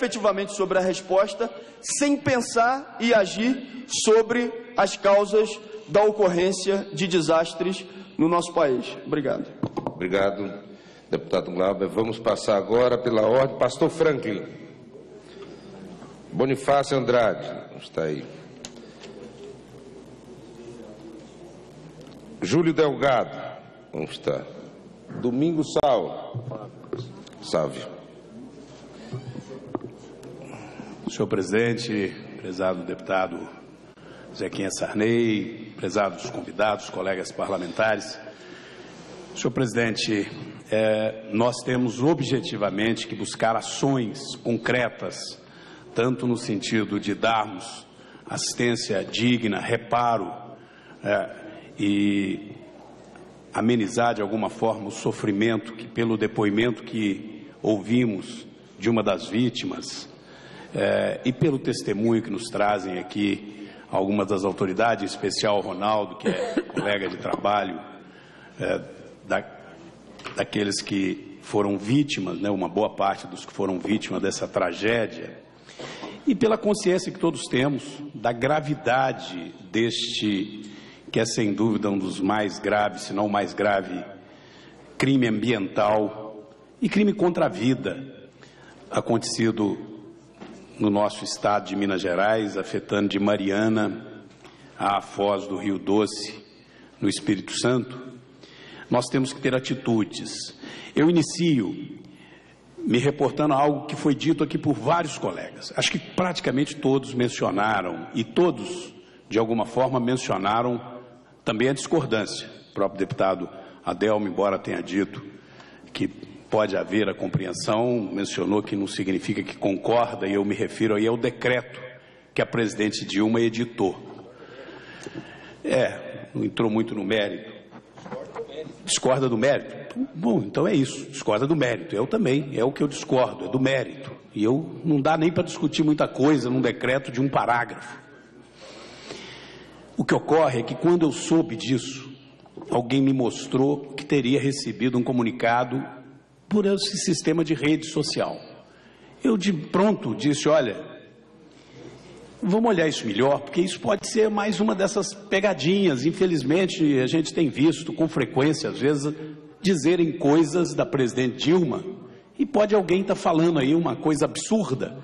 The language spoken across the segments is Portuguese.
efetivamente sobre a resposta, sem pensar e agir sobre as causas da ocorrência de desastres no nosso país. Obrigado. Obrigado, deputado Glauber. Vamos passar agora pela ordem. Pastor Franklin. Bonifácio Andrade, está aí. Júlio Delgado, não está. Domingo Sal. Salve. Senhor presidente, prezado deputado Zequinha Sarney, prezados convidados, colegas parlamentares. Senhor presidente, é, nós temos objetivamente que buscar ações concretas, tanto no sentido de darmos assistência digna, reparo é, e amenizar de alguma forma o sofrimento que, pelo depoimento que ouvimos de uma das vítimas, é, e pelo testemunho que nos trazem aqui algumas das autoridades, em especial o Ronaldo, que é colega de trabalho é, da, daqueles que foram vítimas, né, uma boa parte dos que foram vítimas dessa tragédia, e pela consciência que todos temos da gravidade deste, que é sem dúvida um dos mais graves, se não o mais grave, crime ambiental e crime contra a vida acontecido no nosso estado de Minas Gerais, afetando de Mariana a Foz do Rio Doce, no Espírito Santo, nós temos que ter atitudes. Eu inicio me reportando a algo que foi dito aqui por vários colegas. Acho que praticamente todos mencionaram, e todos, de alguma forma, mencionaram também a discordância. O próprio deputado Adelmo, embora tenha dito que pode haver a compreensão, mencionou que não significa que concorda, e eu me refiro aí ao decreto que a presidente Dilma editou. É, não entrou muito no mérito. Discorda do mérito? Bom, então é isso, discorda do mérito. Eu também, é o que eu discordo, é do mérito. E eu não dá nem para discutir muita coisa num decreto de um parágrafo. O que ocorre é que quando eu soube disso, alguém me mostrou que teria recebido um comunicado por esse sistema de rede social. Eu de pronto disse: olha, vamos olhar isso melhor, porque isso pode ser mais uma dessas pegadinhas. Infelizmente, a gente tem visto com frequência, às vezes, dizerem coisas da presidente Dilma e pode alguém estar tá falando aí uma coisa absurda.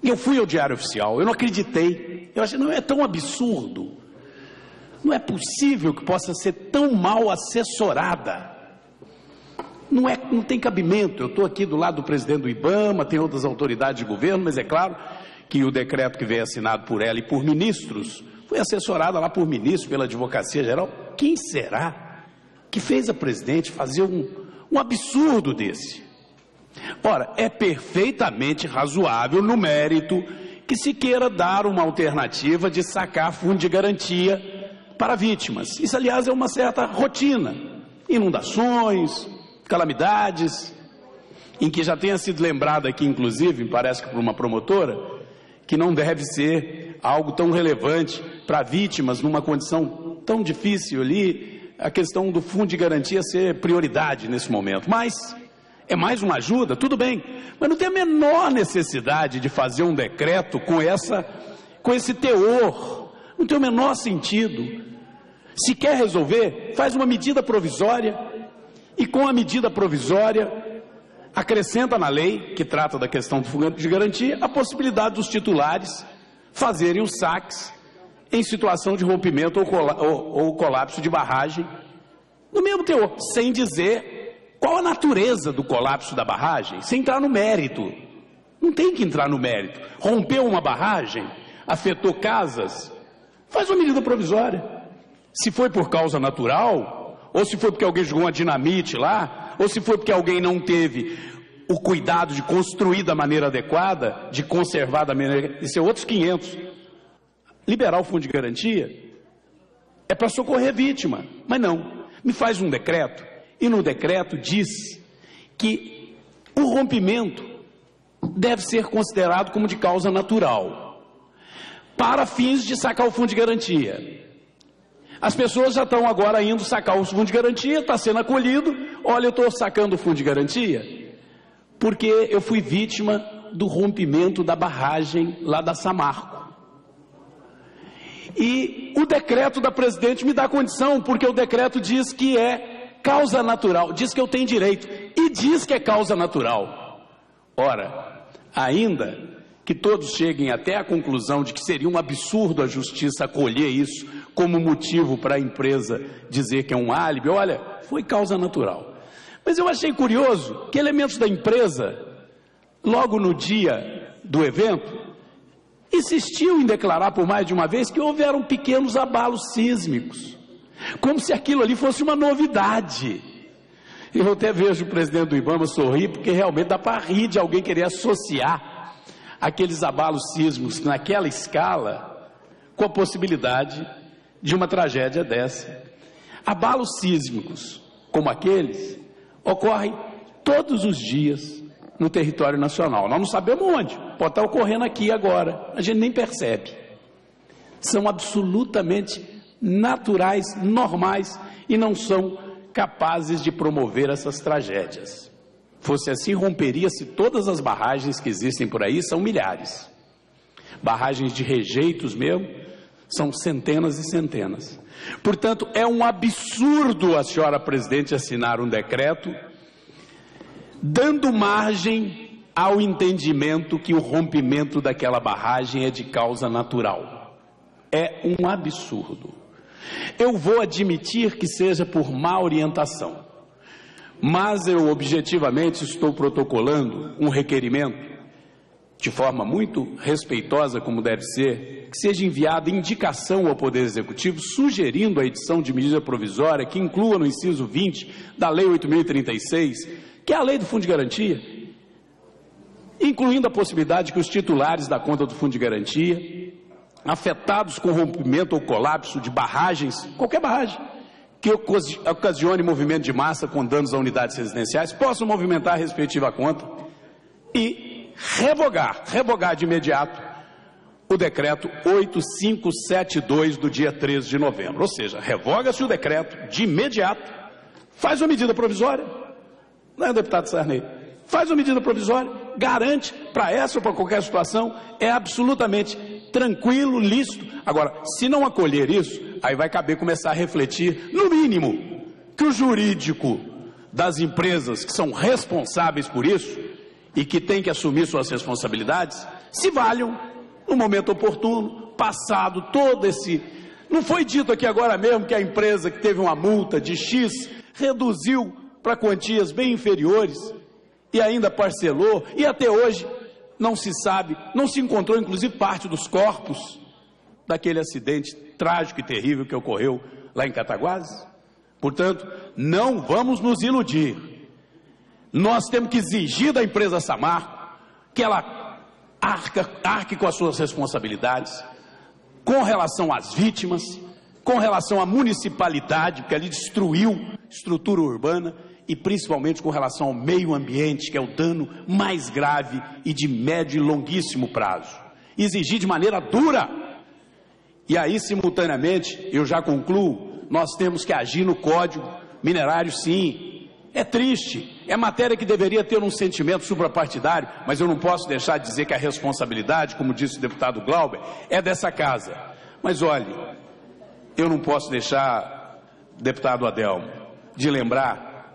E eu fui ao Diário Oficial, eu não acreditei. Eu achei, não é tão absurdo. Não é possível que possa ser tão mal assessorada. Não, é, não tem cabimento. Eu estou aqui do lado do presidente do IBAMA, tem outras autoridades de governo, mas é claro que o decreto que veio assinado por ela e por ministros foi assessorado lá por ministros, pela Advocacia Geral. Quem será que fez a presidente fazer um, um absurdo desse? Ora, é perfeitamente razoável no mérito que se queira dar uma alternativa de sacar fundo de garantia para vítimas. Isso, aliás, é uma certa rotina. Inundações, calamidades, em que já tenha sido lembrado aqui, inclusive, parece que por uma promotora, que não deve ser algo tão relevante para vítimas numa condição tão difícil ali, a questão do fundo de garantia ser prioridade nesse momento. Mas é mais uma ajuda, tudo bem, mas não tem a menor necessidade de fazer um decreto com essa com esse teor. Não tem o menor sentido. Se quer resolver, faz uma medida provisória e com a medida provisória, acrescenta na lei, que trata da questão do fundo de garantia, a possibilidade dos titulares fazerem os saques em situação de rompimento ou, ou, ou colapso de barragem, no mesmo teor, sem dizer qual a natureza do colapso da barragem, sem entrar no mérito. Não tem que entrar no mérito. Rompeu uma barragem, afetou casas, faz uma medida provisória. Se foi por causa natural, ou se foi porque alguém jogou uma dinamite lá, ou se foi porque alguém não teve o cuidado de construir da maneira adequada, de conservar da maneira. Isso é outros 500. Liberar o fundo de garantia é para socorrer vítima, mas não. Me faz um decreto, e no decreto diz que o rompimento deve ser considerado como de causa natural, para fins de sacar o fundo de garantia. As pessoas já estão agora indo sacar o fundo de garantia, está sendo acolhido. Olha, eu estou sacando o fundo de garantia porque eu fui vítima do rompimento da barragem lá da Samarco. E o decreto da presidente me dá condição, porque o decreto diz que é causa natural, diz que eu tenho direito e diz que é causa natural. Ora, ainda que todos cheguem até a conclusão de que seria um absurdo a justiça acolher isso como motivo para a empresa dizer que é um álibi, olha, foi causa natural. Mas eu achei curioso que elementos da empresa, logo no dia do evento, insistiu em declarar por mais de uma vez que houveram pequenos abalos sísmicos, como se aquilo ali fosse uma novidade. Eu até vejo o presidente do Ibama sorrir, porque realmente dá para rir de alguém querer associar aqueles abalos sísmicos naquela escala com a possibilidade de uma tragédia dessa. Abalos sísmicos como aqueles ocorrem todos os dias no território nacional. Nós não sabemos onde, pode estar ocorrendo aqui agora, a gente nem percebe. São absolutamente naturais, normais e não são capazes de promover essas tragédias. Fosse assim, romperia-se todas as barragens que existem por aí, são milhares. Barragens de rejeitos mesmo, são centenas e centenas. Portanto, é um absurdo a senhora presidente assinar um decreto dando margem ao entendimento que o rompimento daquela barragem é de causa natural. É um absurdo. Eu vou admitir que seja por má orientação, mas eu objetivamente estou protocolando um requerimento de forma muito respeitosa, como deve ser, que seja enviada indicação ao Poder Executivo sugerindo a edição de medida provisória que inclua no inciso 20 da Lei 8036 que é a lei do Fundo de Garantia, incluindo a possibilidade que os titulares da conta do Fundo de Garantia, afetados com rompimento ou colapso de barragens, qualquer barragem, que ocasione movimento de massa com danos a unidades residenciais, possam movimentar a respectiva conta e revogar, revogar de imediato o decreto 8572 do dia 13 de novembro. Ou seja, revoga-se o decreto de imediato, faz uma medida provisória não é, deputado Sarney? Faz uma medida provisória, garante para essa ou para qualquer situação, é absolutamente tranquilo, lícito. Agora, se não acolher isso, aí vai caber começar a refletir, no mínimo, que o jurídico das empresas que são responsáveis por isso e que têm que assumir suas responsabilidades, se valham no momento oportuno, passado todo esse. Não foi dito aqui agora mesmo que a empresa que teve uma multa de X reduziu para quantias bem inferiores e ainda parcelou, e até hoje não se sabe, não se encontrou inclusive parte dos corpos daquele acidente trágico e terrível que ocorreu lá em Cataguases. Portanto, não vamos nos iludir. Nós temos que exigir da empresa Samarco que ela arca, arque com as suas responsabilidades com relação às vítimas, com relação à municipalidade, porque ali destruiu estrutura urbana, e principalmente com relação ao meio ambiente, que é o dano mais grave e de médio e longuíssimo prazo. Exigir de maneira dura. E aí, simultaneamente, eu já concluo, nós temos que agir no código minerário, sim. É triste, é matéria que deveria ter um sentimento suprapartidário, mas eu não posso deixar de dizer que a responsabilidade, como disse o deputado Glauber, é dessa casa. Mas olhe, eu não posso deixar, deputado Adelmo, de lembrar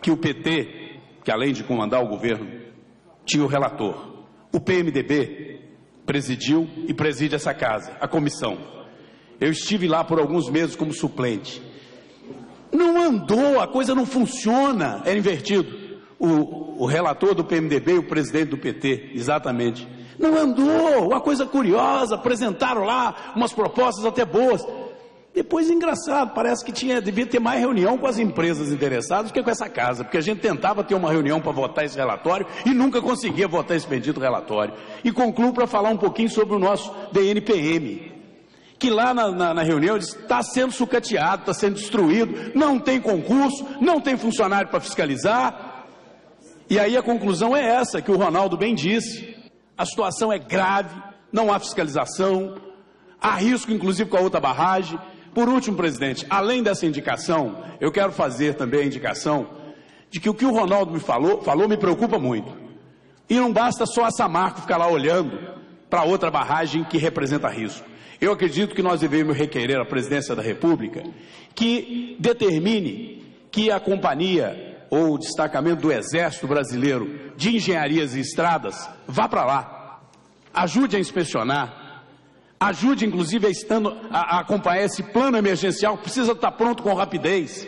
que o PT, que além de comandar o governo, tinha o relator. O PMDB presidiu e preside essa casa, a comissão. Eu estive lá por alguns meses como suplente. Não andou, a coisa não funciona, era invertido. O, o relator do PMDB e o presidente do PT, exatamente. Não andou, uma coisa curiosa, apresentaram lá umas propostas até boas. Depois, engraçado, parece que tinha, devia ter mais reunião com as empresas interessadas do que com essa casa, porque a gente tentava ter uma reunião para votar esse relatório e nunca conseguia votar esse bendito relatório. E concluo para falar um pouquinho sobre o nosso DNPM, que lá na, na, na reunião está sendo sucateado, está sendo destruído, não tem concurso, não tem funcionário para fiscalizar. E aí a conclusão é essa, que o Ronaldo bem disse: a situação é grave, não há fiscalização, há risco inclusive com a outra barragem. Por último, presidente, além dessa indicação, eu quero fazer também a indicação de que o que o Ronaldo me falou, falou me preocupa muito. E não basta só a Samarco ficar lá olhando para outra barragem que representa risco. Eu acredito que nós devemos requerer à presidência da República que determine que a companhia ou o destacamento do Exército Brasileiro de Engenharias e Estradas vá para lá, ajude a inspecionar, ajude inclusive a, estando, a, a acompanhar esse plano emergencial que precisa estar pronto com rapidez.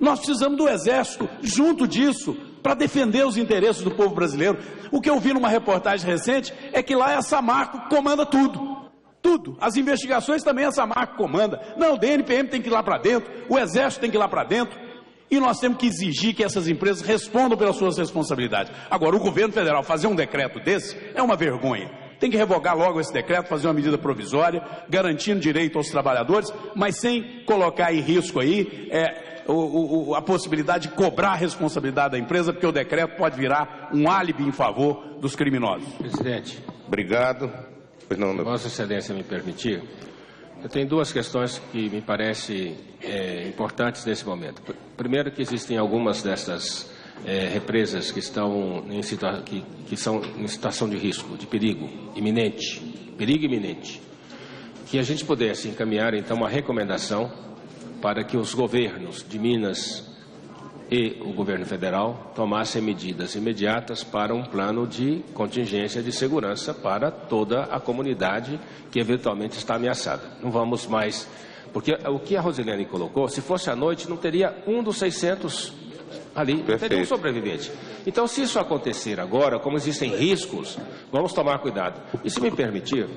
Nós precisamos do Exército, junto disso, para defender os interesses do povo brasileiro. O que eu vi numa reportagem recente é que lá é a Samarco que comanda tudo. Tudo. As investigações também a Samarco comanda. Não, o DNPM tem que ir lá para dentro, o Exército tem que ir lá para dentro. E nós temos que exigir que essas empresas respondam pelas suas responsabilidades. Agora, o governo federal fazer um decreto desse é uma vergonha. Tem que revogar logo esse decreto, fazer uma medida provisória, garantindo direito aos trabalhadores, mas sem colocar em risco aí é, o, o, a possibilidade de cobrar a responsabilidade da empresa, porque o decreto pode virar um álibi em favor dos criminosos. Presidente. Obrigado. Pois não, não. Vossa Excelência me permitir, eu tenho duas questões que me parecem é, importantes nesse momento. Primeiro, que existem algumas dessas é, represas que estão em que, que são em situação de risco, de perigo iminente, perigo iminente, que a gente pudesse encaminhar então uma recomendação para que os governos de Minas e o governo federal tomassem medidas imediatas para um plano de contingência de segurança para toda a comunidade que eventualmente está ameaçada. Não vamos mais. Porque o que a Rosilene colocou, se fosse à noite, não teria um dos 600 ali, não teria um sobrevivente. Então, se isso acontecer agora, como existem riscos, vamos tomar cuidado. E se me permitir,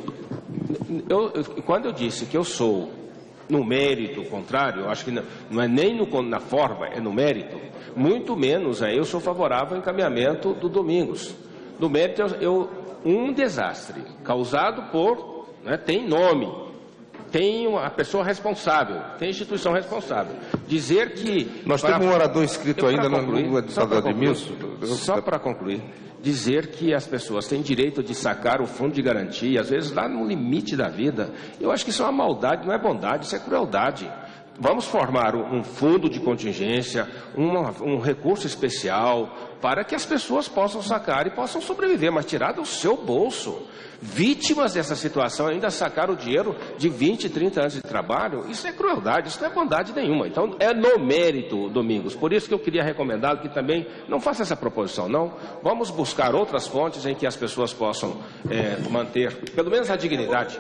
eu, eu, quando eu disse que eu sou no mérito contrário, acho que não, é nem no, na forma, é no mérito, muito menos aí eu sou favorável ao encaminhamento do Domingos. No mérito, eu, um desastre causado por, né, tem nome, tem a pessoa responsável, tem instituição responsável. Dizer que. Nós para, temos um orador inscrito ainda concluir, no, no Só para concluir, dizer que as pessoas têm direito de sacar o fundo de garantia, às vezes lá no limite da vida. Eu acho que isso é uma maldade, não é bondade, isso é crueldade. Vamos formar um fundo de contingência, um recurso especial, para que as pessoas possam sacar e possam sobreviver, mas tirar do seu bolso. Vítimas dessa situação ainda sacar o dinheiro de 20, 30 anos de trabalho, isso é crueldade, isso não é bondade nenhuma. Então é no mérito, Domingos. Por isso que eu queria recomendar que também não faça essa proposição, não. Vamos buscar outras fontes em que as pessoas possam é, manter, pelo menos a dignidade.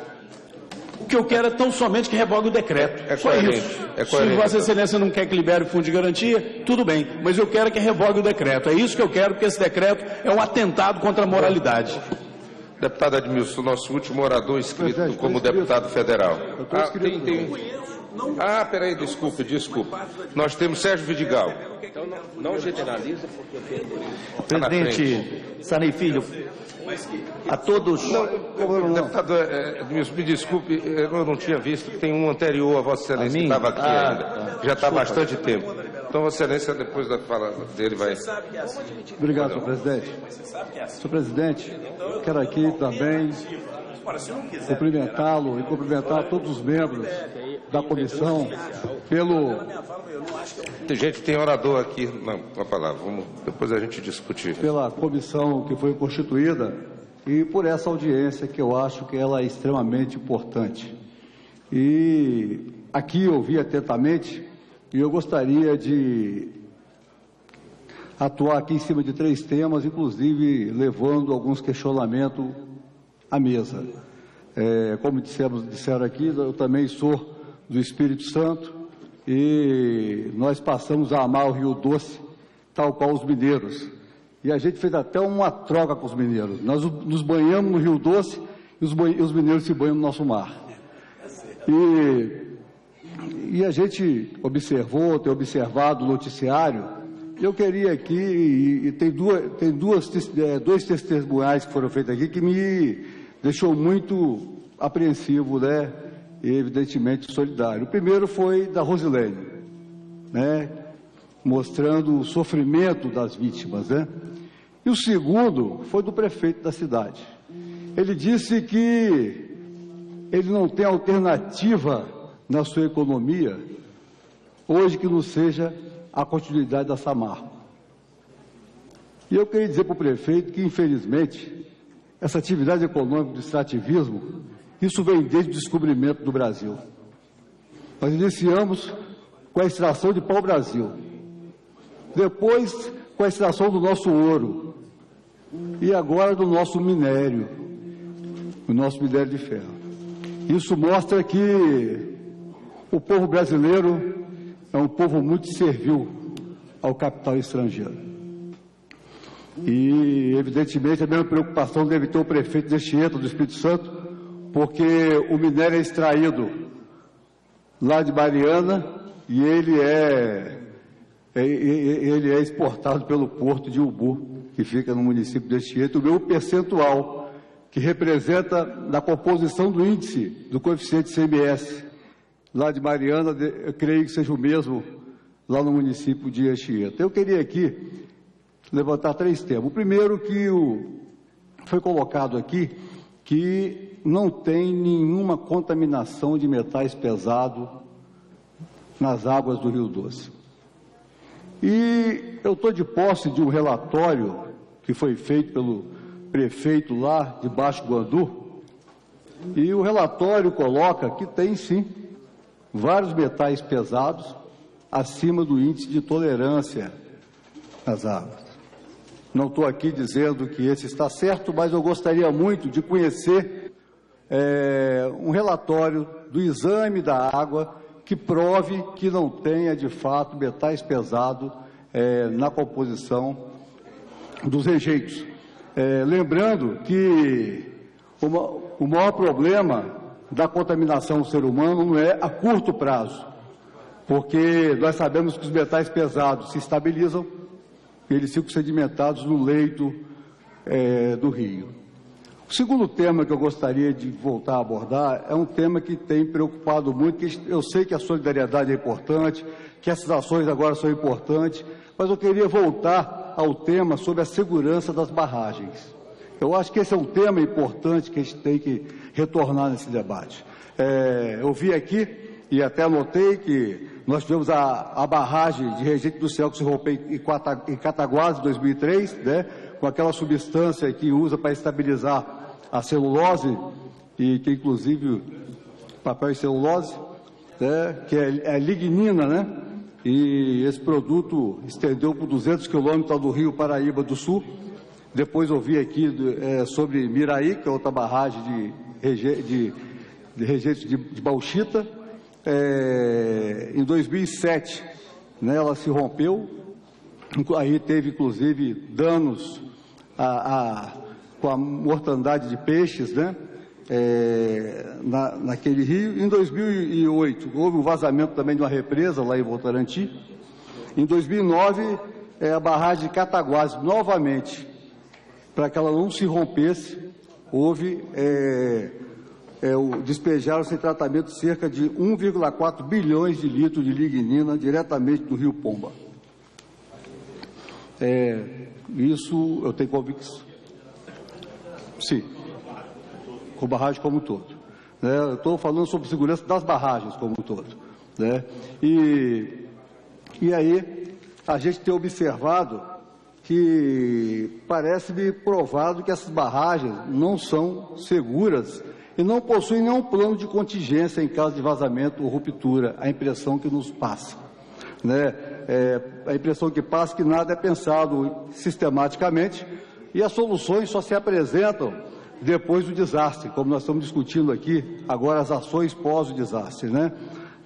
O que eu quero é tão somente que revogue o decreto. É Só coerente, isso. É coerente, Se Vossa Excelência não quer que libere o fundo de garantia, tudo bem. Mas eu quero que revogue o decreto. É isso que eu quero, porque esse decreto é um atentado contra a moralidade. Deputado Admilson, nosso último orador inscrito Presidente, como deputado federal. Ah, tem, tem... ah, peraí, desculpe, desculpe. Nós temos Sérgio Vidigal. Então não, não generaliza porque... Presidente Sanei Filho, a todos. Não, deputado, é, me desculpe, eu não tinha visto, tem um anterior a Vossa Excelência que estava aqui ah, ainda, tá. já está há bastante tempo. Então, Vossa Excelência, depois da fala dele, vai. Obrigado, senhor presidente. Senhor presidente, quero aqui também cumprimentá-lo e cumprimentar todos os membros da comissão pelo. Tem gente, tem orador aqui com a palavra. Vamos, depois a gente discutir. Pela comissão que foi constituída e por essa audiência que eu acho que ela é extremamente importante. E aqui eu ouvi atentamente e eu gostaria de atuar aqui em cima de três temas, inclusive levando alguns questionamentos à mesa. É, como dissemos, disseram aqui, eu também sou do Espírito Santo e nós passamos a amar o Rio Doce, tal qual os mineiros. E a gente fez até uma troca com os mineiros. Nós nos banhamos no Rio Doce e os, os mineiros se banham no nosso mar. E, e a gente observou, tem observado o noticiário. Eu queria aqui, e, e tem, duas, tem duas, é, dois testemunhais que foram feitos aqui que me deixou muito apreensivo, né? E evidentemente solidário. O primeiro foi da Rosilene, né? Mostrando o sofrimento das vítimas, né? E o segundo foi do prefeito da cidade. Ele disse que ele não tem alternativa na sua economia hoje que não seja a continuidade da Samarco. E eu queria dizer para o prefeito que, infelizmente, essa atividade econômica do extrativismo, isso vem desde o descobrimento do Brasil. Nós iniciamos com a extração de pau-brasil, depois com a extração do nosso ouro e agora do nosso minério, o nosso minério de ferro. Isso mostra que o povo brasileiro é um povo muito servil ao capital estrangeiro. E, evidentemente, a mesma preocupação deve ter o prefeito de Anchieta, do Espírito Santo, porque o minério é extraído lá de Mariana e ele é, é, ele é exportado pelo porto de Ubu, que fica no município de Anchieta. O meu percentual, que representa na composição do índice do coeficiente CMS lá de Mariana, eu creio que seja o mesmo lá no município de Anchieta. Eu queria aqui levantar três temas. O primeiro que o, foi colocado aqui, que não tem nenhuma contaminação de metais pesados nas águas do Rio Doce. E eu estou de posse de um relatório que foi feito pelo prefeito lá de Baixo Guandu, e o relatório coloca que tem sim vários metais pesados acima do índice de tolerância nas águas. Não estou aqui dizendo que esse está certo, mas eu gostaria muito de conhecer é, um relatório do exame da água que prove que não tenha de fato metais pesados é, na composição dos rejeitos. É, lembrando que uma, o maior problema da contaminação do ser humano não é a curto prazo, porque nós sabemos que os metais pesados se estabilizam eles ficam sedimentados no leito é, do rio. O segundo tema que eu gostaria de voltar a abordar é um tema que tem preocupado muito, eu sei que a solidariedade é importante, que essas ações agora são importantes, mas eu queria voltar ao tema sobre a segurança das barragens. Eu acho que esse é um tema importante que a gente tem que retornar nesse debate. É, eu vi aqui e até anotei que nós tivemos a, a barragem de rejeito do céu que se rompeu em, Cataguás em 2003, né, com aquela substância que usa para estabilizar a celulose, e que inclusive papel e celulose, né, que é, é lignina, né? E esse produto estendeu por 200 quilômetros do Rio Paraíba do Sul. Depois ouvi aqui é, sobre Miraí, que é outra barragem de, reje, de, de rejeito de, de bauxita é, em 2007, né, ela se rompeu, aí teve inclusive danos a, a, com a mortandade de peixes, né, é, na, naquele rio. Em 2008, houve um vazamento também de uma represa lá em Votorantim. Em 2009, é, a barragem de Cataguases, novamente, para que ela não se rompesse, houve é, é, despejaram sem tratamento cerca de 1,4 bilhões de litros de lignina diretamente do rio Pomba. É, isso eu tenho convicção. Sim, com barragem como um todo. Né? Estou falando sobre segurança das barragens como um todo. Né? E, e aí, a gente tem observado que parece-me provado que essas barragens não são seguras e não possui nenhum plano de contingência em caso de vazamento ou ruptura, a impressão que nos passa. Né? É, a impressão que passa é que nada é pensado sistematicamente e as soluções só se apresentam depois do desastre, como nós estamos discutindo aqui, agora as ações pós o desastre. Né?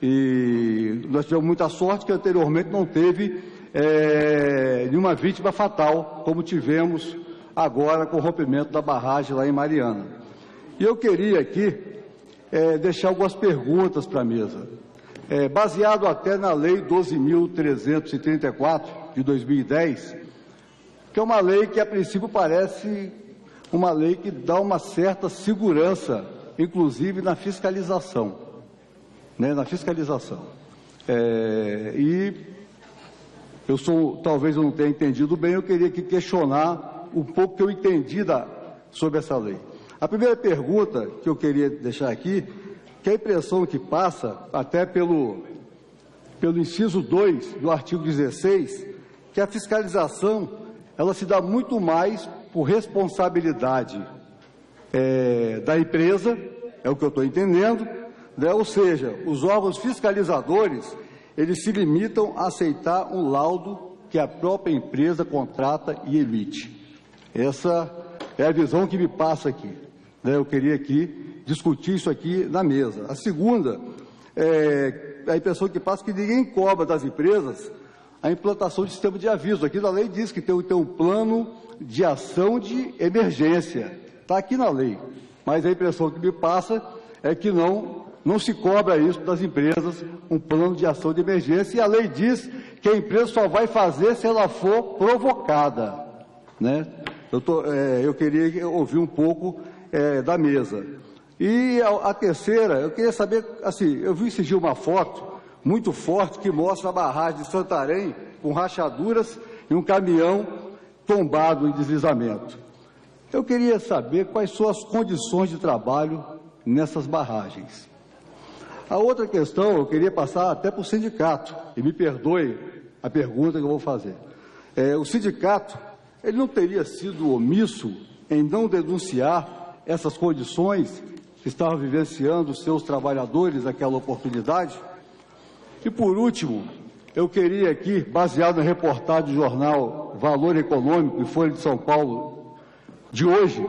E nós tivemos muita sorte que anteriormente não teve é, nenhuma vítima fatal, como tivemos agora com o rompimento da barragem lá em Mariana. E eu queria aqui é, deixar algumas perguntas para a mesa. É, baseado até na Lei 12.334 de 2010, que é uma lei que a princípio parece uma lei que dá uma certa segurança, inclusive na fiscalização. Né, na fiscalização. É, e eu sou, talvez eu não tenha entendido bem, eu queria aqui questionar um pouco que eu entendi da, sobre essa lei. A primeira pergunta que eu queria deixar aqui, que a impressão que passa, até pelo, pelo inciso 2 do artigo 16, que a fiscalização ela se dá muito mais por responsabilidade é, da empresa, é o que eu estou entendendo, né? ou seja, os órgãos fiscalizadores, eles se limitam a aceitar um laudo que a própria empresa contrata e emite. Essa é a visão que me passa aqui. Né? Eu queria aqui discutir isso aqui na mesa. A segunda é a impressão que passa que ninguém cobra das empresas a implantação de sistema de aviso. Aqui na lei diz que tem, tem um plano de ação de emergência. Está aqui na lei. Mas a impressão que me passa é que não, não se cobra isso das empresas, um plano de ação de emergência, e a lei diz que a empresa só vai fazer se ela for provocada. Né? Eu, tô, é, eu queria ouvir um pouco é, da mesa. E a, a, terceira, eu queria saber, assim, eu vi dia uma foto muito forte que mostra a barragem de Santarém com rachaduras e um caminhão tombado em deslizamento. Eu queria saber quais são as condições de trabalho nessas barragens. A outra questão, eu queria passar até para o sindicato, e me perdoe a pergunta que eu vou fazer. É, o sindicato ele não teria sido omisso em não denunciar essas condições que estavam vivenciando os seus trabalhadores naquela oportunidade? E por último, eu queria aqui, baseado na reportagem do jornal Valor Econômico e Folha de São Paulo de hoje,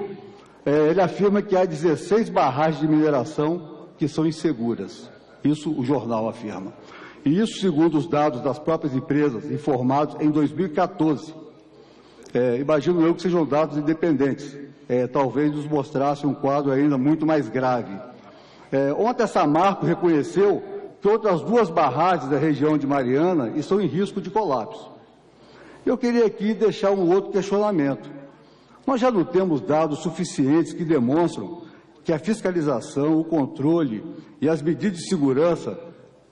é, ele afirma que há 16 barragens de mineração que são inseguras. Isso o jornal afirma. E isso segundo os dados das próprias empresas informados em 2014 é, imagino eu que sejam dados independentes. É, talvez nos mostrasse um quadro ainda muito mais grave. É, ontem a Samarco reconheceu que outras duas barragens da região de Mariana estão em risco de colapso. Eu queria aqui deixar um outro questionamento. Nós já não temos dados suficientes que demonstram que a fiscalização, o controle e as medidas de segurança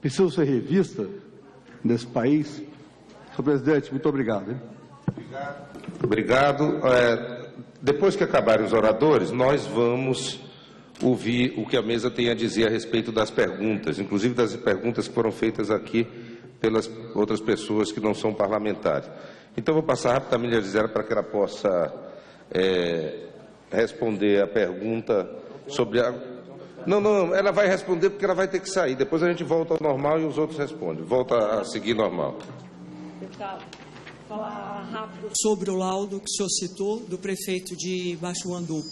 precisam ser revistas nesse país? Senhor presidente, muito obrigado. Hein? Obrigado. Obrigado. É, depois que acabarem os oradores, nós vamos ouvir o que a mesa tem a dizer a respeito das perguntas, inclusive das perguntas que foram feitas aqui pelas outras pessoas que não são parlamentares. Então, vou passar rapidamente a Gisela para que ela possa é, responder a pergunta sobre a. Não, não, ela vai responder porque ela vai ter que sair. Depois a gente volta ao normal e os outros respondem. Volta a seguir normal. Deputado falar rápido sobre o laudo que o senhor citou do prefeito de Baixo Andu.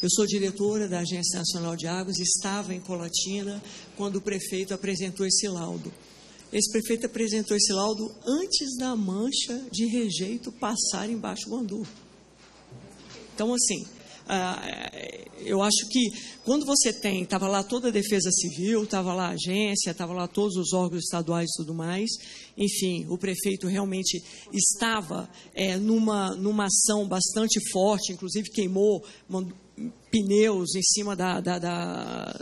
Eu sou diretora da Agência Nacional de Águas, estava em Colatina quando o prefeito apresentou esse laudo. Esse prefeito apresentou esse laudo antes da mancha de rejeito passar em Baixo Andu. Então, assim, ah, eu acho que quando você tem, estava lá toda a Defesa Civil, estava lá a agência, estava lá todos os órgãos estaduais e tudo mais, enfim, o prefeito realmente estava é, numa, numa ação bastante forte, inclusive queimou pneus em cima da, da, da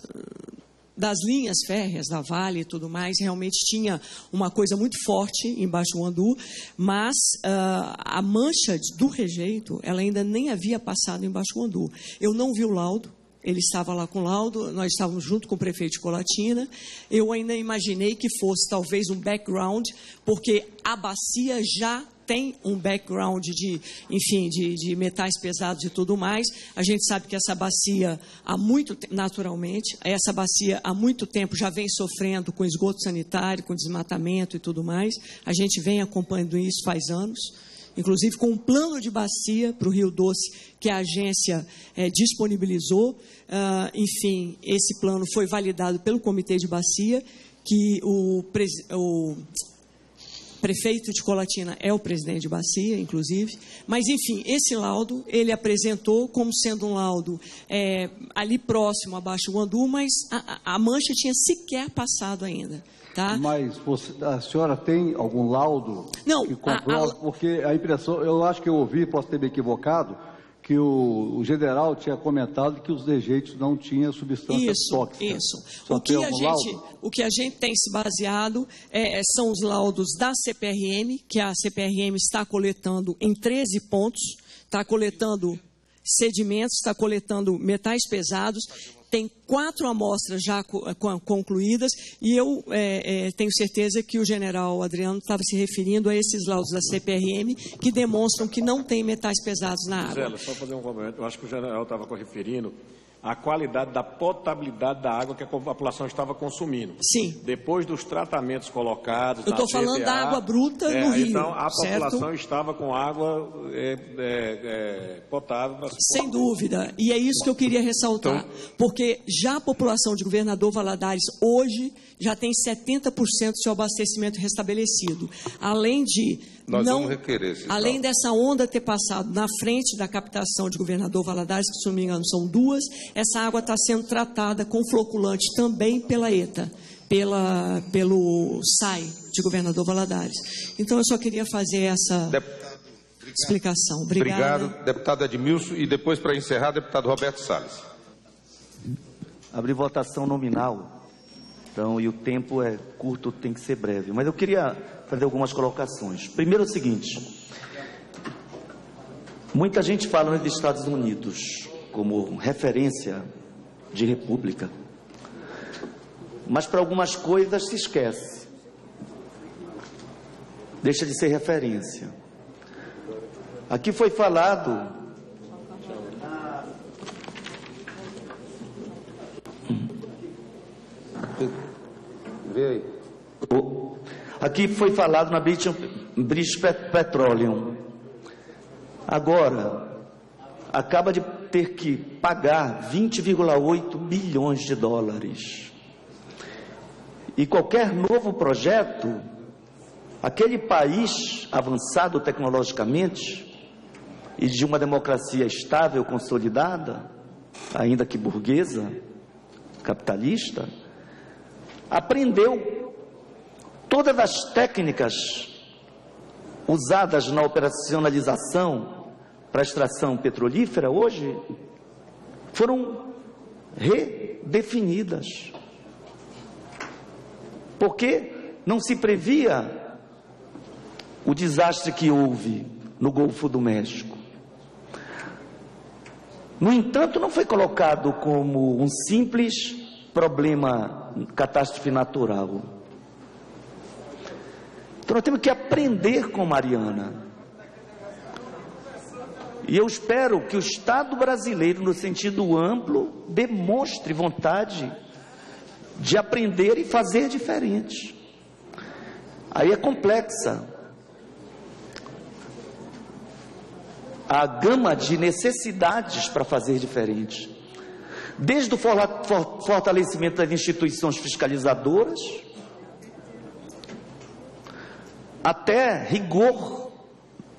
das linhas férreas da Vale e tudo mais, realmente tinha uma coisa muito forte embaixo do Andu, mas uh, a mancha do rejeito, ela ainda nem havia passado embaixo do Andu. Eu não vi o laudo, ele estava lá com o laudo, nós estávamos junto com o prefeito de Colatina. Eu ainda imaginei que fosse talvez um background, porque a bacia já tem um background de, enfim, de, de, metais pesados e tudo mais. A gente sabe que essa bacia, há muito naturalmente, essa bacia há muito tempo já vem sofrendo com esgoto sanitário, com desmatamento e tudo mais. A gente vem acompanhando isso faz anos. Inclusive com um plano de bacia para o Rio Doce que a agência é, disponibilizou. Uh, enfim, esse plano foi validado pelo Comitê de Bacia, que o, o prefeito de Colatina é o presidente de Bacia, inclusive. Mas, enfim, esse laudo ele apresentou como sendo um laudo é, ali próximo abaixo do Andu, mas a, a mancha tinha sequer passado ainda. Tá? Mas você, a senhora tem algum laudo Não, que comprova? A, a... Porque a impressão, eu acho que eu ouvi, posso ter me equivocado, que o, o, general tinha comentado que os rejeitos não tinham substância isso, tóxica. Isso, o que, a gente, o que a gente tem se baseado é, é são os laudos da CPRM, que a CPRM está coletando em 13 pontos, está coletando sedimentos, está coletando metais pesados tem quatro amostras já concluídas e eu é, é, tenho certeza que o general Adriano estava se referindo a esses laudos da CPRM que demonstram que não tem metais pesados na água. Zé, só fazer um comentário. Eu acho que o general estava referindo a qualidade da potabilidade da água que a população estava consumindo. Sim. Depois dos tratamentos colocados. Eu estou falando da água bruta é, no rio. Então a certo? população estava com água potável. Sem dúvida. E é isso que eu queria ressaltar. Então... Porque já a população de Governador Valadares hoje já tem 70% do seu abastecimento restabelecido. Além de nós não, Além dessa onda ter passado na frente da captação de Governador Valadares, que se não me engano são duas, essa água está sendo tratada com floculante também pela ETA, pela, pelo SAI de Governador Valadares. Então eu só queria fazer essa deputado, explicação. Obrigada. Obrigado, deputado Edmilson. E depois, para encerrar, deputado Roberto Salles. Abrir votação nominal. Então, e o tempo é curto, tem que ser breve. Mas eu queria fazer algumas colocações. Primeiro é o seguinte: muita gente fala nos Estados Unidos como referência de república, mas para algumas coisas se esquece. Deixa de ser referência. Aqui foi falado Vê aí. Aqui foi falado na British Petroleum. Agora, acaba de ter que pagar 20,8 bilhões de dólares. E qualquer novo projeto, aquele país avançado tecnologicamente e de uma democracia estável, consolidada, ainda que burguesa, capitalista, aprendeu todas as técnicas usadas na operacionalização para extração petrolífera hoje foram redefinidas. Porque não se previa o desastre que houve no Golfo do México. No entanto, não foi colocado como um simples problema, catástrofe natural. Então nós temos que aprender com Mariana. E eu espero que o Estado brasileiro, no sentido amplo, demonstre vontade de aprender e fazer diferente. Aí é complexa. A gama de necessidades para fazer diferente desde o fortalecimento das instituições fiscalizadoras, até rigor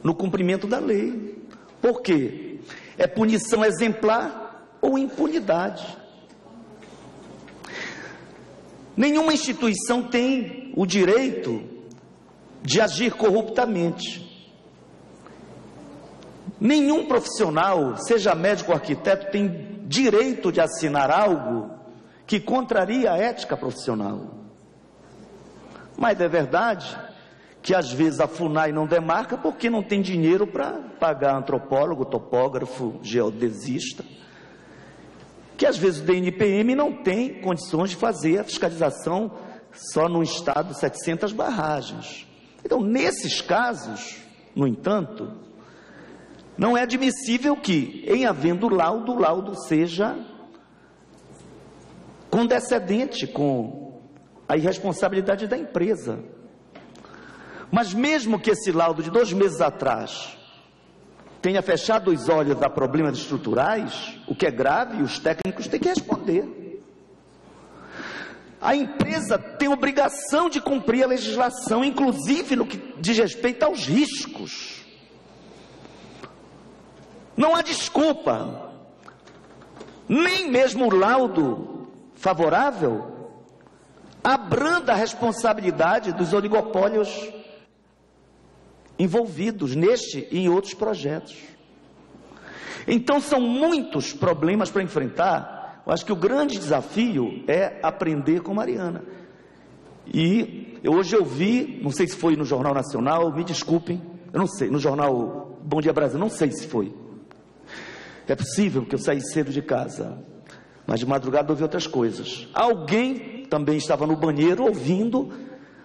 no cumprimento da lei. Por quê? É punição exemplar ou impunidade. Nenhuma instituição tem o direito de agir corruptamente. Nenhum profissional, seja médico ou arquiteto, tem direito de assinar algo que contraria a ética profissional. Mas é verdade que às vezes a FUNAI não demarca porque não tem dinheiro para pagar antropólogo, topógrafo, geodesista. Que às vezes o DNPM não tem condições de fazer a fiscalização só no estado de 700 barragens. Então, nesses casos, no entanto, não é admissível que, em havendo laudo, o laudo seja condescendente com a irresponsabilidade da empresa. Mas mesmo que esse laudo de dois meses atrás tenha fechado os olhos a problemas estruturais, o que é grave, os técnicos têm que responder. A empresa tem obrigação de cumprir a legislação, inclusive no que diz respeito aos riscos. Não há desculpa. Nem mesmo o laudo favorável abranda a responsabilidade dos oligopólios envolvidos neste e em outros projetos. Então são muitos problemas para enfrentar. Eu acho que o grande desafio é aprender com Mariana. E hoje eu vi, não sei se foi no Jornal Nacional, me desculpem, eu não sei, no Jornal Bom Dia Brasil, não sei se foi. É possível que eu saí cedo de casa. Mas de madrugada ouvi outras coisas. Alguém também estava no banheiro ouvindo,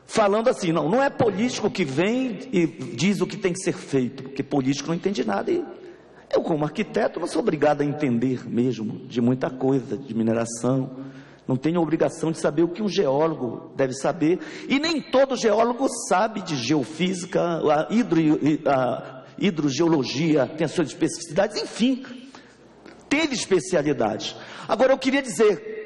falando assim: não, não é político que vem e diz o que tem que ser feito, porque político não entende nada. E eu, como arquiteto, não sou obrigado a entender mesmo de muita coisa, de mineração. Não tenho obrigação de saber o que um geólogo deve saber. E nem todo geólogo sabe de geofísica, a, hidro, a hidrogeologia tem as suas especificidades, enfim, teve especialidade. Agora eu queria dizer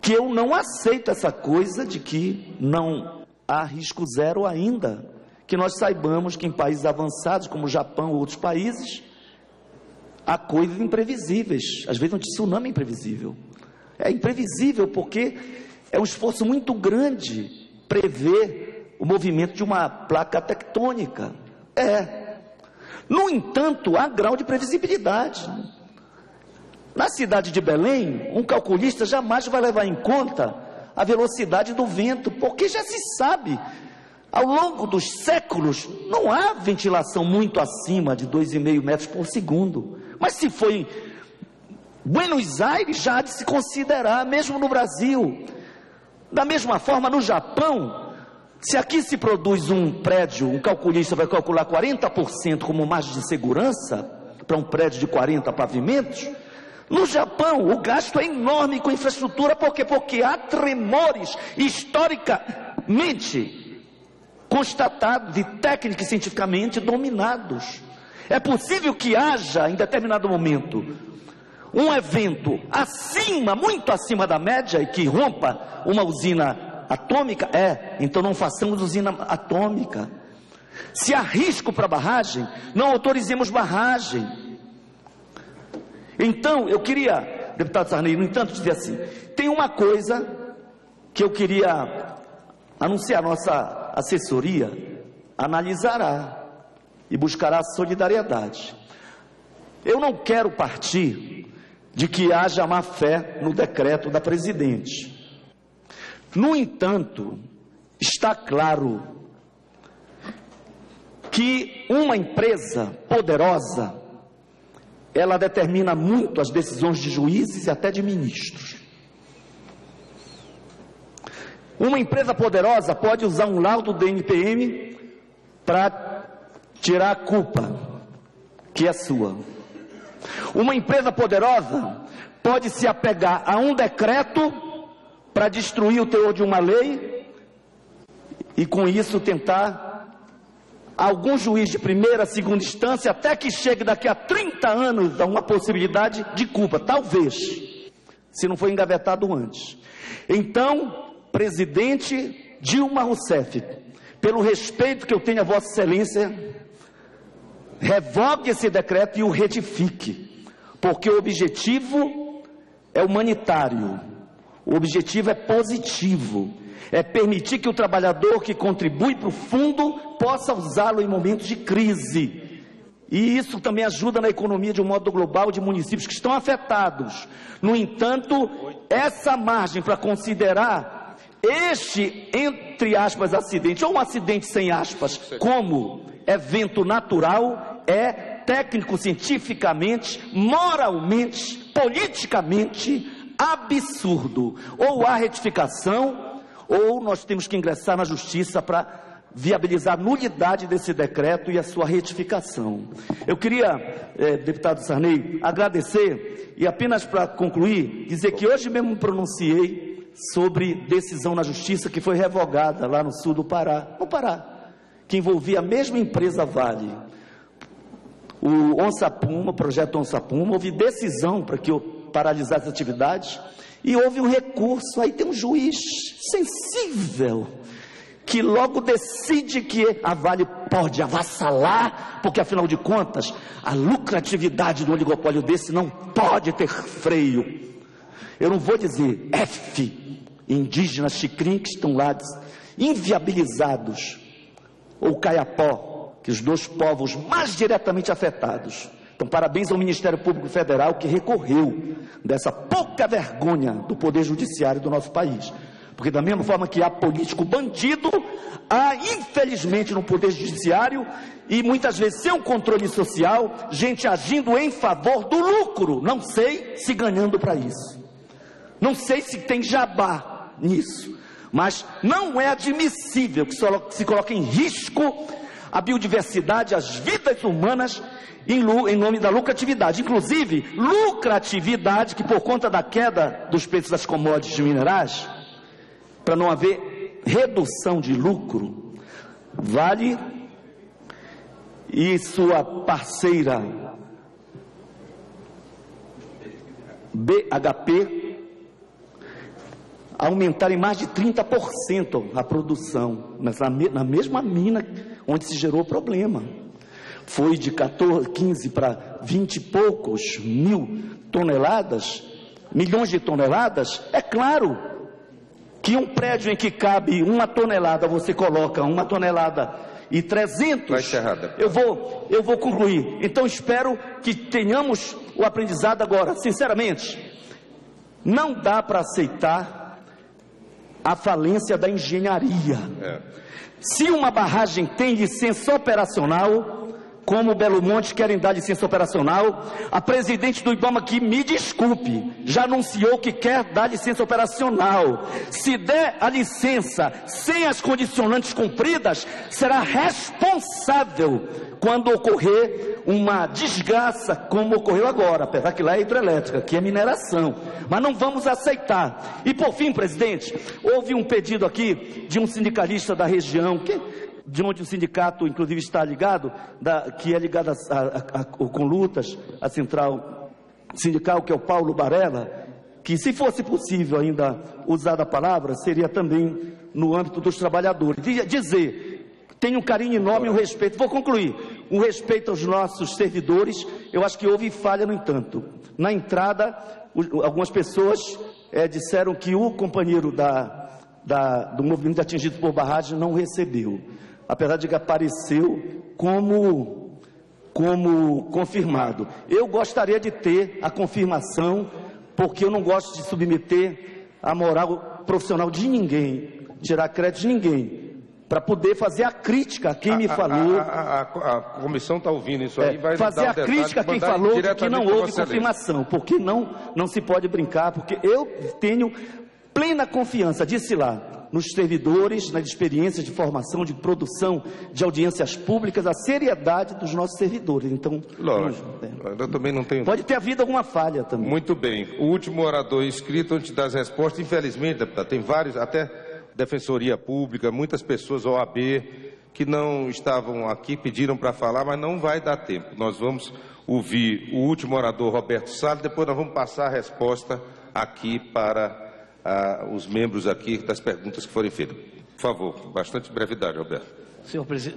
que eu não aceito essa coisa de que não há risco zero ainda. Que nós saibamos que em países avançados, como o Japão ou outros países, há coisas imprevisíveis. Às vezes um tsunami é imprevisível. É imprevisível porque é um esforço muito grande prever o movimento de uma placa tectônica. É. No entanto, há grau de previsibilidade. Na cidade de Belém, um calculista jamais vai levar em conta a velocidade do vento, porque já se sabe, ao longo dos séculos, não há ventilação muito acima de 2,5 metros por segundo. Mas se foi Buenos Aires já há de se considerar, mesmo no Brasil. Da mesma forma, no Japão, se aqui se produz um prédio, um calculista vai calcular 40% como margem de segurança para um prédio de 40 pavimentos, no Japão o gasto é enorme com infraestrutura, por quê? Porque há tremores historicamente constatados e técnica e cientificamente dominados. É possível que haja, em determinado momento, um evento acima, muito acima da média e que rompa uma usina atômica, é, então não façamos usina atômica. Se há risco para barragem, não autorizemos barragem. Então, eu queria, deputado Sarney, no entanto, dizer assim: tem uma coisa que eu queria anunciar, nossa assessoria analisará e buscará solidariedade. Eu não quero partir de que haja má fé no decreto da presidente. No entanto, está claro que uma empresa poderosa ela determina muito as decisões de juízes e até de ministros. Uma empresa poderosa pode usar um laudo do NPM para tirar a culpa que é sua. Uma empresa poderosa pode se apegar a um decreto para destruir o teor de uma lei e com isso tentar algum juiz de primeira, segunda instância, até que chegue daqui a 30 anos a uma possibilidade de culpa, talvez, se não foi engavetado antes. Então, presidente Dilma Rousseff, pelo respeito que eu tenho a Vossa Excelência, revogue esse decreto e o retifique, porque o objetivo é humanitário, o objetivo é positivo, é permitir que o trabalhador que contribui para o fundo possa usá-lo em momentos de crise. E isso também ajuda na economia de um modo global de municípios que estão afetados. No entanto, essa margem para considerar este, entre aspas, acidente, ou um acidente sem aspas, como evento natural é técnico, cientificamente, moralmente, politicamente absurdo. Ou há retificação, ou nós temos que ingressar na justiça para viabilizar a nulidade desse decreto e a sua retificação. Eu queria, eh, deputado Sarney, agradecer e apenas para concluir, dizer que hoje mesmo pronunciei sobre decisão na justiça que foi revogada lá no sul do Pará, no Pará que envolvia a mesma empresa Vale. O Onça Puma, o projeto Onça Puma, houve decisão para que eu paralisasse as atividades e houve um recurso. Aí tem um juiz sensível que logo decide que a Vale pode avassalar, porque afinal de contas, a lucratividade do oligopólio desse não pode ter freio. Eu não vou dizer F, indígenas chicrim que estão lá inviabilizados ou Caiapó, que os dois povos mais diretamente afetados. Então, parabéns ao Ministério Público Federal que recorreu dessa pouca vergonha do Poder Judiciário do nosso país. Porque, da mesma forma que há político bandido, há, infelizmente, no Poder Judiciário, e muitas vezes sem um controle social, gente agindo em favor do lucro, não sei se ganhando para isso. Não sei se tem jabá nisso, mas não é admissível que se coloque em risco a biodiversidade, as vidas humanas em, em, nome da lucratividade. Inclusive, lucratividade que por conta da queda dos preços das commodities minerais, para não haver redução de lucro, Vale e sua parceira BHP aumentarem mais de 30% a produção na mesma mina onde se gerou o problema. Foi de 14, 15 para 20 e poucos mil toneladas, milhões de toneladas. É claro que um prédio em que cabe uma tonelada, você coloca uma tonelada e 300. Vai encerrada. Eu vou, eu vou concluir. Então espero que tenhamos o aprendizado agora. Sinceramente, não dá para aceitar a falência da engenharia. É. Se uma barragem tem licença operacional, como Belo Monte querem dar licença operacional. A presidente do IBAMA que me desculpe, já anunciou que quer dar licença operacional. Se der a licença sem as condicionantes cumpridas, será responsável quando ocorrer uma desgraça como ocorreu agora, apesar que lá é hidrelétrica, que é mineração. Mas não vamos aceitar. E por fim, presidente, houve um pedido aqui de um sindicalista da região que de onde o sindicato, inclusive, está ligado, da, que é ligado a, a, a, com lutas, a central sindical, que é o Paulo Barella, que, se fosse possível ainda usar a palavra, seria também no âmbito dos trabalhadores. Dizer, tenho um carinho enorme e um respeito, vou concluir, um respeito aos nossos servidores, eu acho que houve falha, no entanto. Na entrada, algumas pessoas é, disseram que o companheiro da, da, do movimento atingido por barragem não recebeu apesar de que apareceu como, como confirmado. Eu gostaria de ter a confirmação, porque eu não gosto de submeter a moral profissional de ninguém, tirar crédito de ninguém para poder fazer a crítica a quem a, me falou. A, a, a comissão está ouvindo isso aí, é, vai fazer a crítica a quem falou que não houve confirmação, porque não, não se pode brincar, porque eu tenho plena confiança, disse lá, nos servidores, nas experiências de formação, de produção de audiências públicas, a seriedade dos nossos servidores. Então, lógico. É. Eu também não tenho. Pode ter havido alguma falha também. Muito bem. O último orador inscrito antes das respostas, infelizmente, deputado, tem vários, até Defensoria Pública, muitas pessoas, OAB, que não estavam aqui, pediram para falar, mas não vai dar tempo. Nós vamos ouvir o último orador, Roberto Salles, depois nós vamos passar a resposta aqui para os membros aqui das perguntas que forem feitas. Por favor, bastante brevidade, Roberto. Senhor, presi...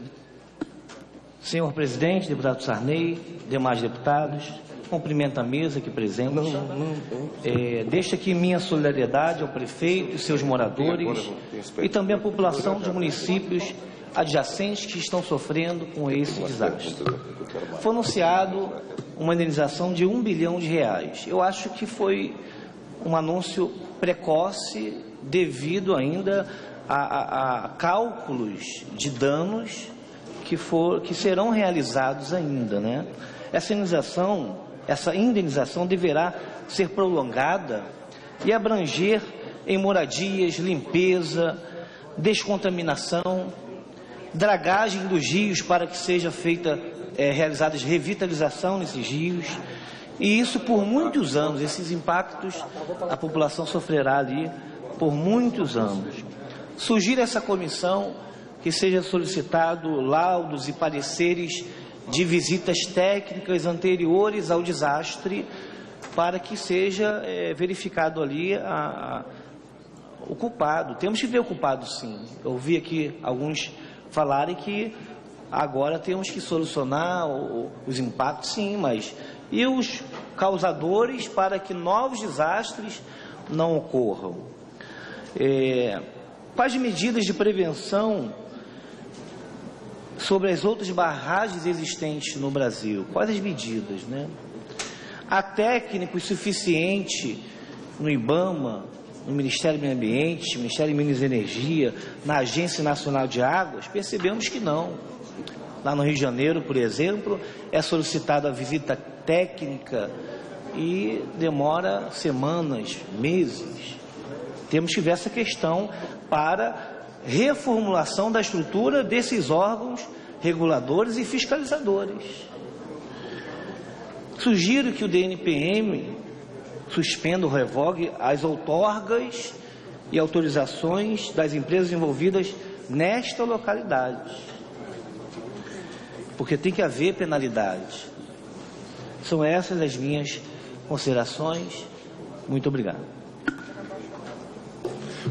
Senhor presidente, deputado Sarney, demais deputados, cumprimento a mesa aqui presente. Não, não, não. É, deixo aqui minha solidariedade ao prefeito e seus moradores e também à população de municípios adjacentes que estão sofrendo com esse desastre. Foi anunciado uma indenização de um bilhão de reais. Eu acho que foi um anúncio precoce devido ainda a, a, a cálculos de danos que, for, que serão realizados ainda, né? Essa indenização, essa indenização deverá ser prolongada e abranger em moradias, limpeza, descontaminação, dragagem dos rios para que seja feita é, realizada revitalização nesses rios, e isso por muitos anos, esses impactos a população sofrerá ali por muitos anos. Surgir essa comissão que seja solicitado laudos e pareceres de visitas técnicas anteriores ao desastre para que seja é, verificado ali a, a, o culpado. Temos que ver o culpado sim. Eu ouvi aqui alguns falarem que agora temos que solucionar os impactos sim, mas e os causadores para que novos desastres não ocorram. É, quais medidas de prevenção sobre as outras barragens existentes no Brasil? Quais as medidas, né? Há técnicos suficientes no IBAMA, no Ministério do Meio Ambiente, Ministério de Minas e Energia, na Agência Nacional de Águas? Percebemos que não. Lá no Rio de Janeiro, por exemplo, é solicitada a visita técnica e demora semanas, meses. Temos que ver essa questão para reformulação da estrutura desses órgãos reguladores e fiscalizadores. Sugiro que o DNPM suspenda ou revogue as outorgas e autorizações das empresas envolvidas nesta localidade. Porque tem que haver penalidade. São essas as minhas considerações. Muito obrigado.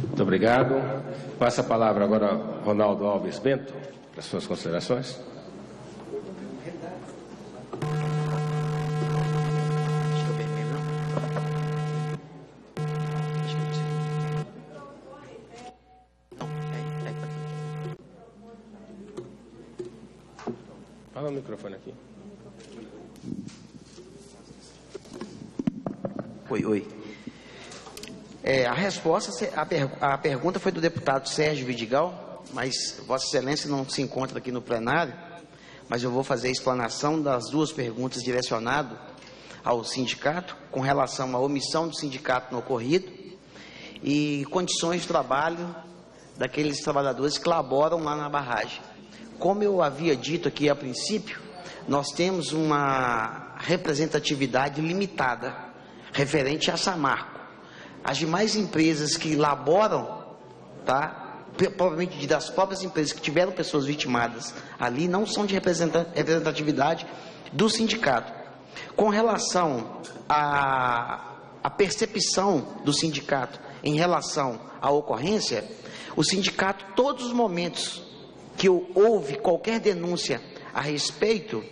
Muito obrigado. Passa a palavra agora Ronaldo Alves Bento, para suas considerações. Resposta, a, per, a pergunta foi do deputado Sérgio Vidigal, mas Vossa Excelência não se encontra aqui no plenário, mas eu vou fazer a explanação das duas perguntas direcionado ao sindicato, com relação à omissão do sindicato no ocorrido e condições de trabalho daqueles trabalhadores que laboram lá na barragem. Como eu havia dito aqui a princípio, nós temos uma representatividade limitada referente a Samarco. As demais empresas que laboram, tá, provavelmente das próprias empresas que tiveram pessoas vitimadas ali, não são de representatividade do sindicato. Com relação à, percepção do sindicato em relação à ocorrência, o sindicato, todos os momentos que houve qualquer denúncia a respeito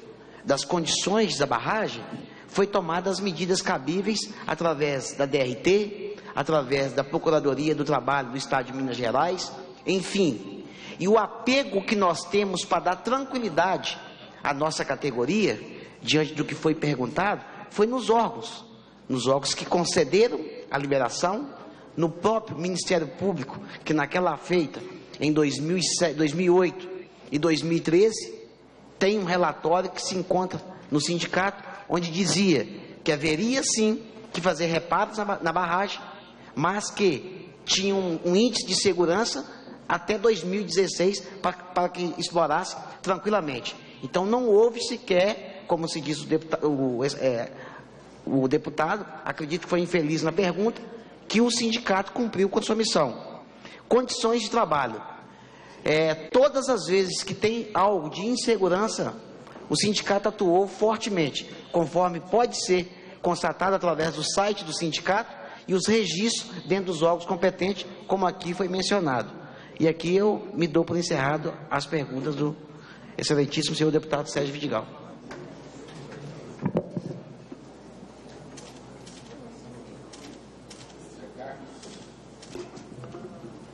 das condições da barragem, foi tomadas as medidas cabíveis através da DRT, através da Procuradoria do Trabalho do Estado de Minas Gerais, enfim. E o apego que nós temos para dar tranquilidade à nossa categoria, diante do que foi perguntado, foi nos órgãos, nos órgãos que concederam a liberação, no próprio Ministério Público, que naquela feita em 2007, 2008 e 2013, tem um relatório que se encontra no sindicato, onde dizia que haveria sim que fazer reparos na, barragem, mas que tinha um, um, índice de segurança até 2016 para que explorasse tranquilamente. Então não houve sequer, como se diz o deputado, o, é, o deputado acredito que foi infeliz na pergunta, que o sindicato cumpriu com a sua missão. Condições de trabalho. É, todas as vezes que tem algo de insegurança, o sindicato atuou fortemente, conforme pode ser constatado através do site do sindicato e os registros dentro dos órgãos competentes, como aqui foi mencionado. E aqui eu me dou por encerrado as perguntas do excelentíssimo senhor deputado Sérgio Vidigal.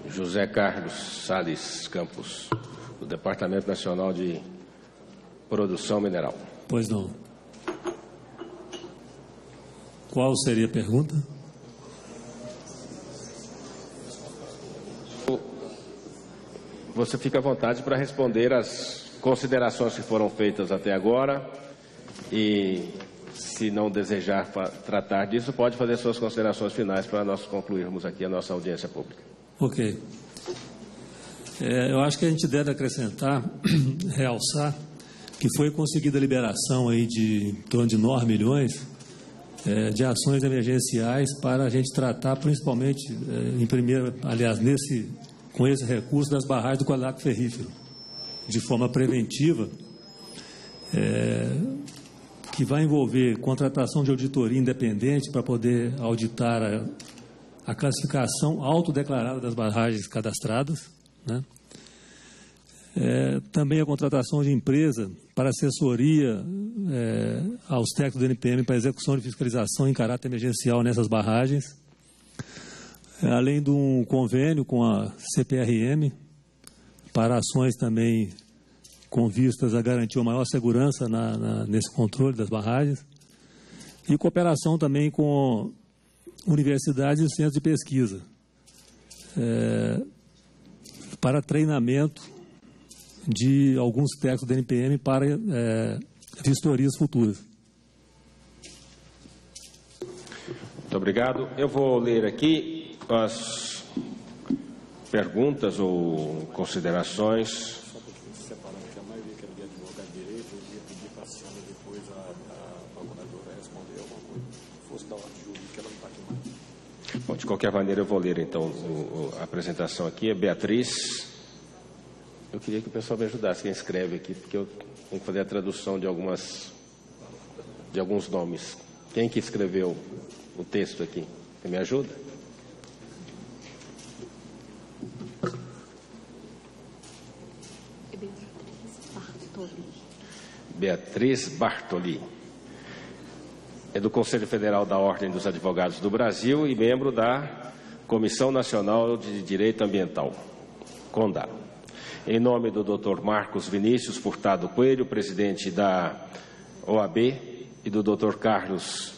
José Carlos Sales Campos, do Departamento Nacional de Produção Mineral. Pois não. Qual seria a pergunta? Você fica à vontade para responder as considerações que foram feitas até agora e, se não desejar tratar disso, pode fazer suas considerações finais para nós concluirmos aqui a nossa audiência pública. Ok. É, eu acho que a gente deve acrescentar, realçar, que foi conseguida a liberação aí de em torno de 9 milhões é, de ações emergenciais para a gente tratar principalmente, é, em primeiro, aliás, nesse, com esse recurso das barragens do quadrilátero ferrífero, de forma preventiva, é, que vai envolver contratação de auditoria independente para poder auditar a, a classificação autodeclarada das barragens cadastradas, né? É, também a contratação de empresa para assessoria é, aos técnicos do NPM para execução de fiscalização em caráter emergencial nessas barragens, além de um convênio com a CPRM para ações também com vistas a garantir uma maior segurança na, na, nesse controle das barragens, e cooperação também com universidades e centros de pesquisa é, para treinamento de alguns técnicos da NPM para é, vistorias futuras. obrigado. Eu vou ler aqui as perguntas ou considerações. Bom, de qualquer maneira, eu vou ler então o, a apresentação aqui. É Beatriz. Eu queria que o pessoal me ajudasse, quem escreve aqui, porque eu tenho que fazer a tradução de algumas de alguns nomes. Quem que escreveu o texto aqui? Você me ajuda? Beatriz Bartoli. É do Conselho Federal da Ordem dos Advogados do Brasil e membro da Comissão Nacional de Direito Ambiental, CONDA. Em nome do Dr. Marcos Vinícius Furtado Coelho, presidente da OAB, e do Dr. Carlos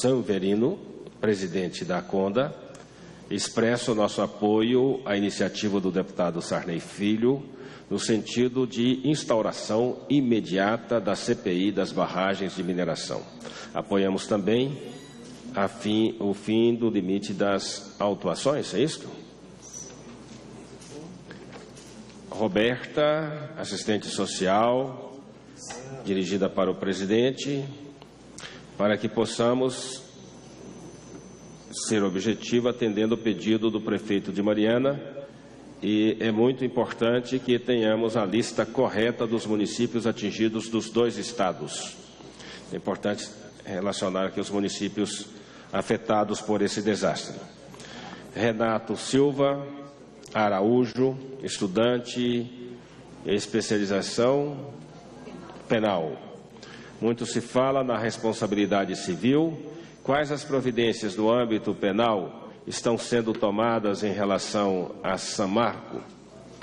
Sanverino, presidente da CONDA, expresso nosso apoio à iniciativa do deputado Sarney Filho, no sentido de instauração imediata da CPI das barragens de mineração. Apoiamos também fim, o fim do limite das autuações, é isso? Roberta, assistente social, dirigida para o presidente, para que possamos ser objetivo atendendo o pedido do prefeito de Mariana e é muito importante que tenhamos a lista correta dos municípios atingidos dos dois estados. É importante relacionar aqui os municípios afetados por esse desastre. Renato Silva Araújo, estudante, especialização penal. Muito se fala na responsabilidade civil. Quais as providências do âmbito penal estão sendo tomadas em relação a São Marco?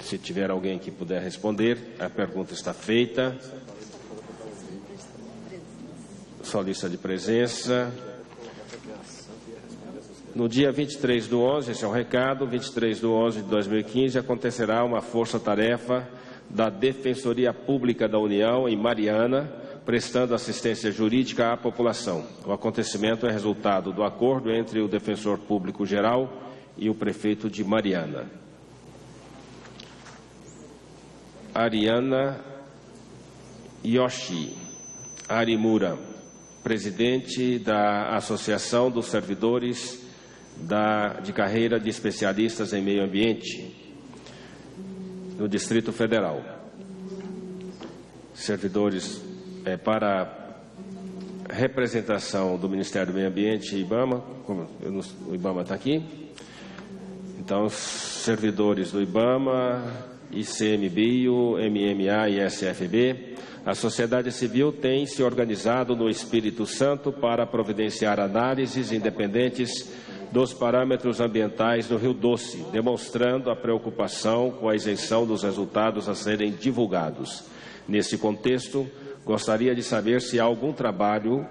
Se tiver alguém que puder responder, a pergunta está feita. Só lista de presença. No dia 23 do 11, esse é um recado, 23 do 11 de 2015, acontecerá uma força-tarefa da Defensoria Pública da União em Mariana, prestando assistência jurídica à população. O acontecimento é resultado do acordo entre o defensor público geral e o prefeito de Mariana. Ariana Yoshi Arimura, presidente da Associação dos Servidores da, de Carreira de Especialistas em Meio Ambiente, no Distrito Federal. Servidores é, para representação do Ministério do Meio Ambiente IBAMA, não, o IBAMA está aqui, então servidores do IBAMA, ICMBio, MMA e SFB, a sociedade civil tem se organizado no Espírito Santo para providenciar análises independentes dos parâmetros ambientais do Rio Doce, demonstrando a preocupação com a isenção dos resultados a serem divulgados. Nesse contexto, Gostaria de saber se há algum trabalho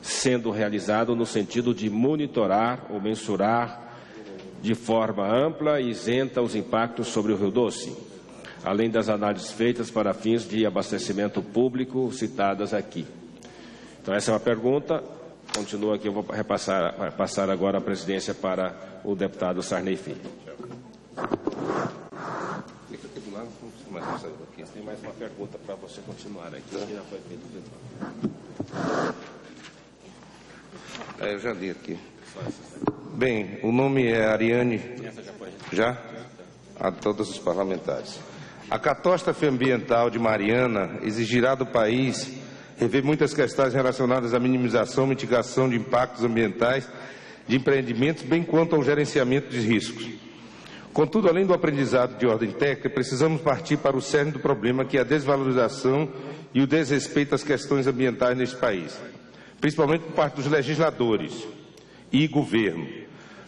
sendo realizado no sentido de monitorar ou mensurar de forma ampla e isenta os impactos sobre o Rio Doce, além das análises feitas para fins de abastecimento público citadas aqui. Então, essa é uma pergunta. Continua aqui, eu vou repassar, passar agora a presidência para o deputado Sarney Filho. Tem mais uma pergunta para você continuar aqui, que já foi feito. É, eu já li aqui. Bem, o nome é Ariane. Já? A todos os parlamentares. A catástrofe ambiental de Mariana exigirá do país rever muitas questões relacionadas à minimização e mitigação de impactos ambientais de empreendimentos, bem quanto ao gerenciamento de riscos. Contudo, além do aprendizado de ordem técnica, precisamos partir para o cerne do problema, que é a desvalorização e o desrespeito às questões ambientais neste país, principalmente por parte dos legisladores e governo.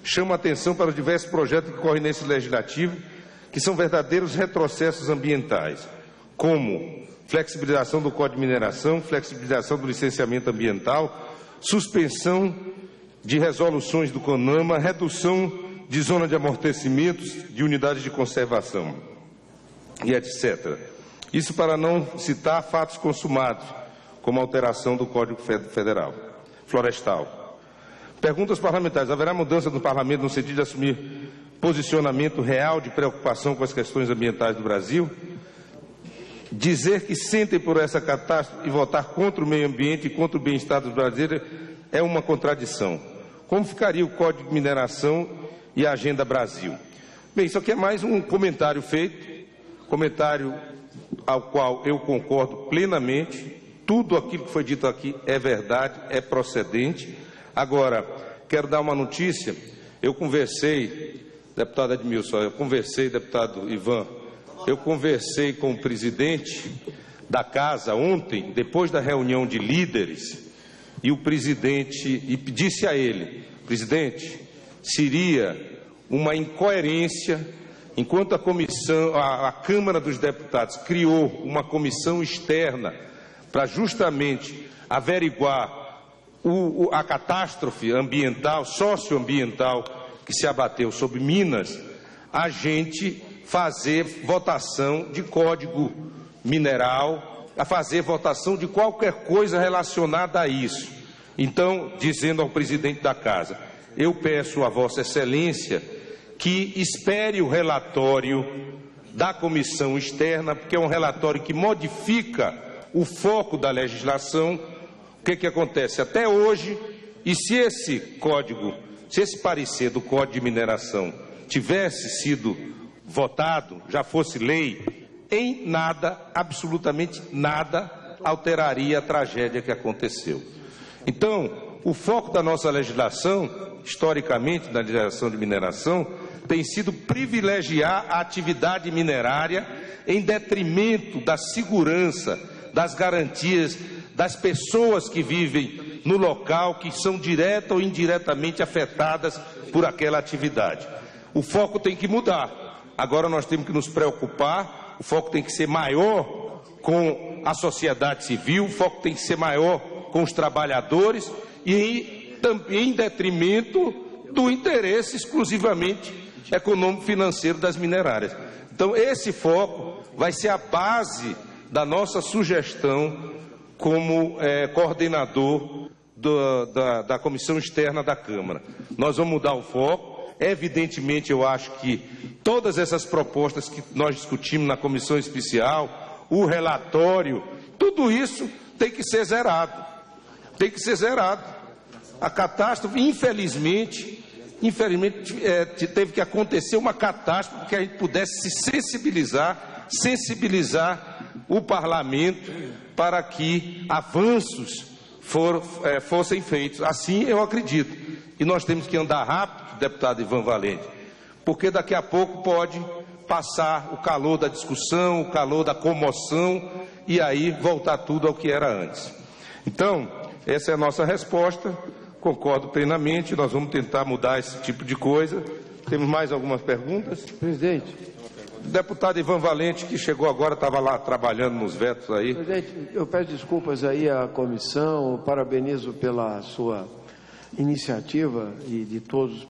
Chamo a atenção para os diversos projetos que correm nesse legislativo, que são verdadeiros retrocessos ambientais, como flexibilização do Código de Mineração, flexibilização do licenciamento ambiental, suspensão de resoluções do CONAMA, redução de zona de amortecimentos, de unidades de conservação e etc. Isso para não citar fatos consumados, como alteração do Código Federal. florestal. Perguntas parlamentares. Haverá mudança no parlamento no sentido de assumir posicionamento real de preocupação com as questões ambientais do Brasil? Dizer que sentem por essa catástrofe e votar contra o meio ambiente e contra o bem-estar dos brasileiros é uma contradição. Como ficaria o Código de Mineração e a Agenda Brasil? Bem, isso aqui é mais um comentário feito, comentário ao qual eu concordo plenamente. Tudo aquilo que foi dito aqui é verdade, é procedente. Agora, quero dar uma notícia. Eu conversei, deputado Edmilson, eu conversei, deputado Ivan, eu conversei com o presidente da casa ontem, depois da reunião de líderes, e o presidente e disse a ele, presidente, seria uma incoerência enquanto a comissão, a, a Câmara dos Deputados criou uma comissão externa para justamente averiguar o, o, a catástrofe ambiental, socioambiental que se abateu sobre Minas, a gente fazer votação de código mineral, a fazer votação de qualquer coisa relacionada a isso. Então, dizendo ao presidente da casa, eu peço a Vossa Excelência que espere o relatório da comissão externa, porque é um relatório que modifica o foco da legislação. O que, que acontece? Até hoje, e se esse código, se esse parecer do Código de Mineração tivesse sido votado, já fosse lei, em nada, absolutamente nada, alteraria a tragédia que aconteceu. Então, o foco da nossa legislação, historicamente, na legislação de mineração, tem sido privilegiar a atividade minerária em detrimento da segurança, das garantias das pessoas que vivem no local, que são direta ou indiretamente afetadas por aquela atividade. O foco tem que mudar. Agora nós temos que nos preocupar, o foco tem que ser maior com a sociedade civil, o foco tem que ser maior com os trabalhadores e em detrimento do interesse exclusivamente econômico-financeiro das minerárias. Então, esse foco vai ser a base da nossa sugestão como é, coordenador do, da, da comissão externa da Câmara. Nós vamos mudar o foco Evidentemente, eu acho que todas essas propostas que nós discutimos na comissão especial, o relatório, tudo isso tem que ser zerado. Tem que ser zerado. A catástrofe, infelizmente, infelizmente é, teve que acontecer uma catástrofe que a gente pudesse se sensibilizar, sensibilizar o parlamento para que avanços for, é, fossem feitos. Assim eu acredito. E nós temos que andar rápido deputado Ivan Valente, porque daqui a pouco pode passar o calor da discussão, o calor da comoção e aí voltar tudo ao que era antes. Então, essa é a nossa resposta. Concordo plenamente. Nós vamos tentar mudar esse tipo de coisa. Temos mais algumas perguntas? Presidente. Deputado Ivan Valente, que chegou agora, estava lá trabalhando nos vetos aí. Presidente, eu peço desculpas aí à comissão, parabenizo pela sua iniciativa e de todos